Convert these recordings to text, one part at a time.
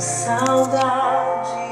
saudades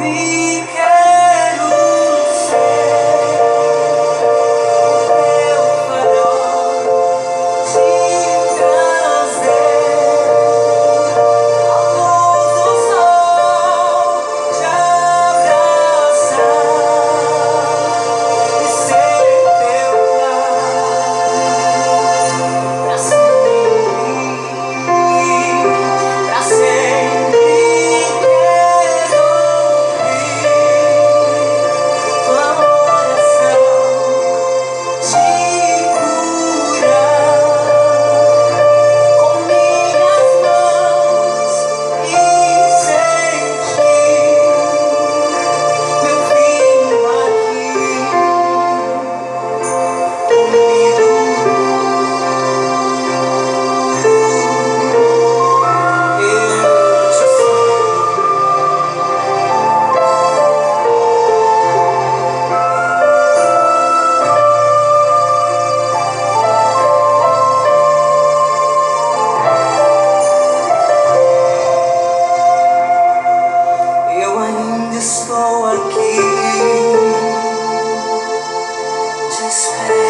feel space.